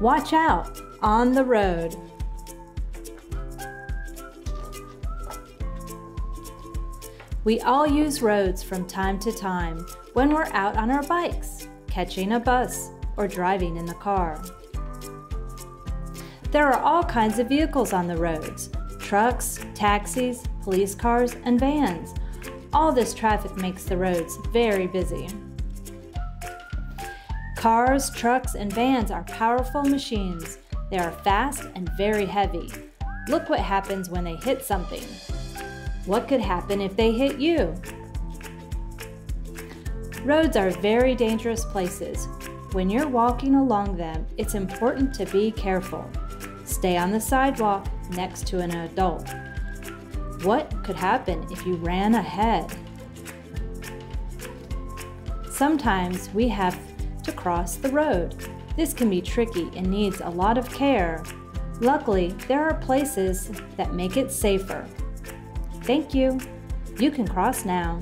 Watch out on the road. We all use roads from time to time when we're out on our bikes, catching a bus, or driving in the car. There are all kinds of vehicles on the roads trucks, taxis, police cars, and vans. All this traffic makes the roads very busy. Cars, trucks, and vans are powerful machines. They are fast and very heavy. Look what happens when they hit something. What could happen if they hit you? Roads are very dangerous places. When you're walking along them, it's important to be careful. Stay on the sidewalk next to an adult. What could happen if you ran ahead? Sometimes we have to cross the road. This can be tricky and needs a lot of care. Luckily, there are places that make it safer. Thank you. You can cross now.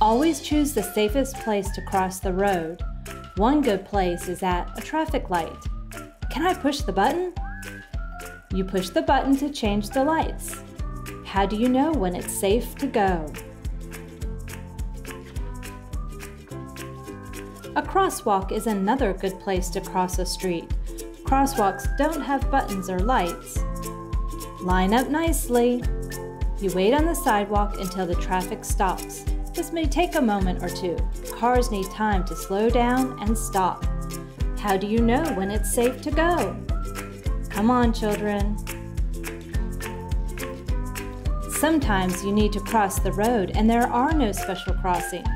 Always choose the safest place to cross the road. One good place is at a traffic light. Can I push the button? You push the button to change the lights. How do you know when it's safe to go? A crosswalk is another good place to cross a street. Crosswalks don't have buttons or lights. Line up nicely. You wait on the sidewalk until the traffic stops. This may take a moment or two. Cars need time to slow down and stop. How do you know when it's safe to go? Come on, children. Sometimes you need to cross the road and there are no special crossings.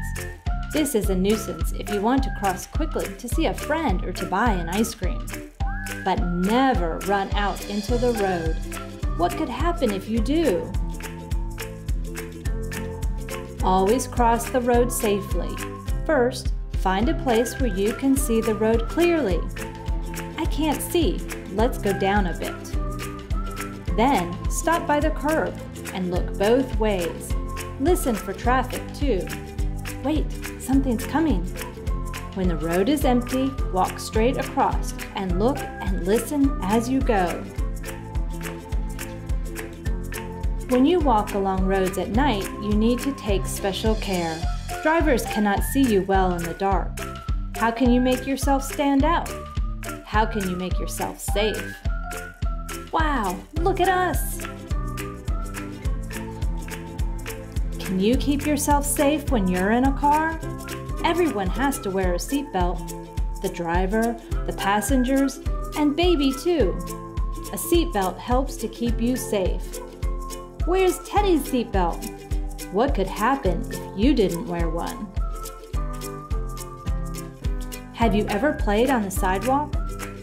This is a nuisance if you want to cross quickly to see a friend or to buy an ice cream. But never run out into the road what could happen if you do? Always cross the road safely. First, find a place where you can see the road clearly. I can't see. Let's go down a bit. Then, stop by the curb and look both ways. Listen for traffic too. Wait, something's coming. When the road is empty, walk straight across and look and listen as you go. When you walk along roads at night, you need to take special care. Drivers cannot see you well in the dark. How can you make yourself stand out? How can you make yourself safe? Wow, look at us! Can you keep yourself safe when you're in a car? Everyone has to wear a seatbelt. The driver, the passengers, and baby too. A seatbelt helps to keep you safe. Where's Teddy's seatbelt? What could happen if you didn't wear one? Have you ever played on the sidewalk?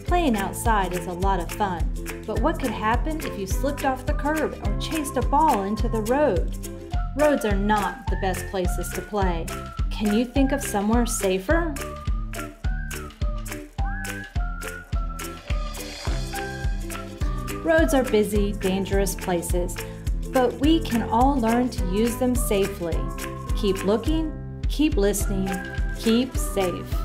Playing outside is a lot of fun, but what could happen if you slipped off the curb or chased a ball into the road? Roads are not the best places to play. Can you think of somewhere safer? Roads are busy, dangerous places, but we can all learn to use them safely. Keep looking, keep listening, keep safe.